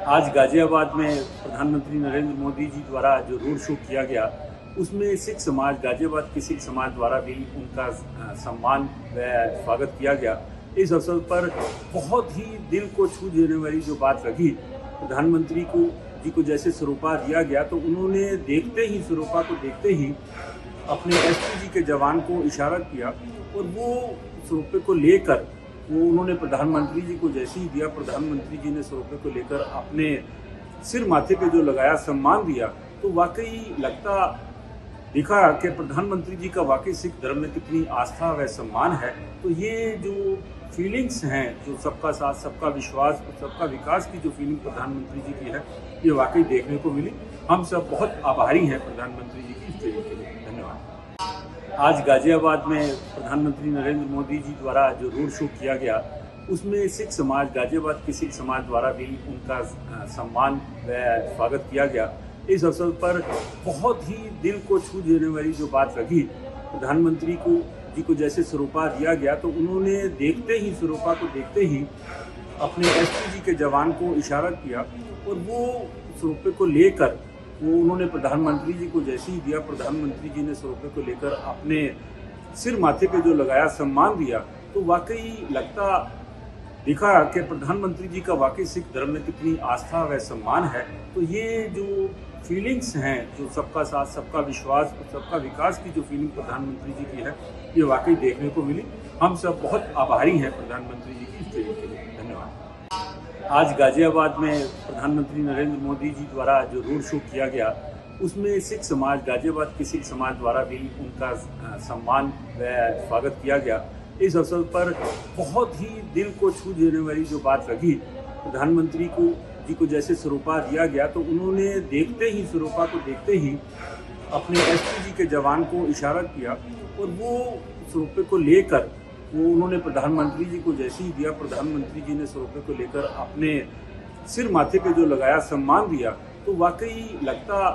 आज गाजियाबाद में प्रधानमंत्री नरेंद्र मोदी जी द्वारा जो रोड शो किया गया, उसमें सिख समाज, गाजियाबाद के सिख समाज द्वारा भी उनका सम्मान व स्वागत किया गया। इस अवसर पर बहुत ही दिल को छू देने वाली जो बात रखी प्रधानमंत्री को, जी को जैसे स्वरूपा दिया गया तो उन्होंने देखते ही स्वरूपा को देखते ही अपने एसपी जी के जवान को इशारा किया और वो सरोपे को लेकर वो उन्होंने प्रधानमंत्री जी को जैसे ही दिया, प्रधानमंत्री जी ने सौ रुपये को लेकर अपने सिर माथे पे जो लगाया, सम्मान दिया तो वाकई लगता दिखा कि प्रधानमंत्री जी का वाकई सिख धर्म में कितनी आस्था व सम्मान है। तो ये जो फीलिंग्स हैं, जो सबका साथ, सबका विश्वास, सबका विकास की जो फीलिंग प्रधानमंत्री जी की है, ये वाकई देखने को मिली। हम सब बहुत आभारी हैं प्रधानमंत्री जी की इस के लिए। धन्यवाद। आज गाजियाबाद में प्रधानमंत्री नरेंद्र मोदी जी द्वारा जो रोड शो किया गया, उसमें सिख समाज, गाजियाबाद के सिख समाज द्वारा भी उनका सम्मान व स्वागत किया गया। इस अवसर पर बहुत ही दिल को छू देने वाली जो बात रखी प्रधानमंत्री को, जी को जैसे स्वरूपा दिया गया तो उन्होंने देखते ही स्वरूपा को देखते ही अपने एसपी जी के जवान को इशारा किया और वो सरोपे को लेकर वो उन्होंने प्रधानमंत्री जी को जैसे ही दिया, प्रधानमंत्री जी ने सौ को लेकर अपने सिर माथे पे जो लगाया, सम्मान दिया तो वाकई लगता दिखा कि प्रधानमंत्री जी का वाकई सिख धर्म में कितनी आस्था व सम्मान है। तो ये जो फीलिंग्स हैं, जो सबका साथ, सबका विश्वास और सबका विकास की जो फीलिंग प्रधानमंत्री जी की है, ये वाकई देखने को मिली। हम सब बहुत आभारी हैं प्रधानमंत्री जी की इस फीलिंग के लिए। आज गाजियाबाद में प्रधानमंत्री नरेंद्र मोदी जी द्वारा जो रोड शो किया गया, उसमें सिख समाज, गाजियाबाद के सिख समाज द्वारा भी उनका सम्मान व स्वागत किया गया। इस अवसर पर बहुत ही दिल को छू देने वाली जो बात रखी प्रधानमंत्री को, जी को जैसे सरोपा दिया गया तो उन्होंने देखते ही, सरोपा को देखते ही अपने एसपी जी के जवान को इशारा किया और वो सरोपे को लेकर वो उन्होंने प्रधानमंत्री जी को जैसे ही दिया, प्रधानमंत्री जी ने सौ को लेकर अपने सिर माथे पे जो लगाया, सम्मान दिया तो वाकई लगता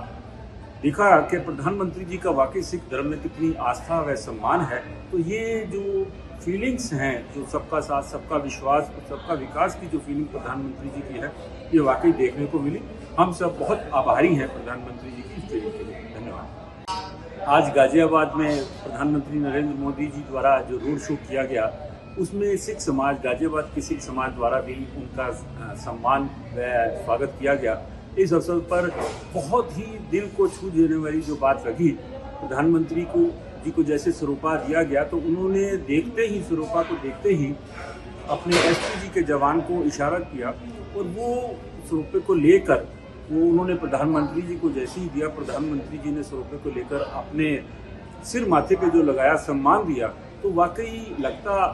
दिखा कि प्रधानमंत्री जी का वाकई सिख धर्म में कितनी आस्था व सम्मान है। तो ये जो फीलिंग्स हैं, जो सबका साथ, सबका विश्वास और सबका विकास की जो फीलिंग प्रधानमंत्री जी की है, ये वाकई देखने को मिली। हम सब बहुत आभारी हैं प्रधानमंत्री जी की इस फीलिंग के लिए। धन्यवाद। आज गाजियाबाद में प्रधानमंत्री नरेंद्र मोदी जी द्वारा जो रोड शो किया गया, उसमें सिख समाज, गाजियाबाद के सिख समाज द्वारा भी उनका सम्मान व स्वागत किया गया। इस अवसर पर बहुत ही दिल को छू देने वाली जो बात रखी प्रधानमंत्री को, जी को जैसे सरोपा दिया गया तो उन्होंने देखते ही, सरोपा को देखते ही अपने एसपी जी के जवान को इशारा किया और वो सरोपे को लेकर वो उन्होंने प्रधानमंत्री जी को जैसे ही दिया, प्रधानमंत्री जी ने सौ रुपये को लेकर अपने सिर माथे पे जो लगाया, सम्मान दिया तो वाकई लगता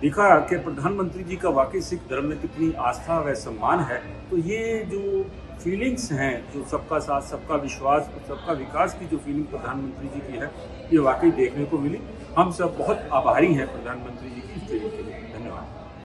दिखा कि प्रधानमंत्री जी का वाकई सिख धर्म में कितनी आस्था व सम्मान है। तो ये जो फीलिंग्स हैं, जो सबका साथ, सबका विश्वास और सबका विकास की जो फीलिंग प्रधानमंत्री जी की है, ये वाकई देखने को मिली। हम सब बहुत आभारी हैं प्रधानमंत्री जी की इस फीलिंग के लिए। धन्यवाद।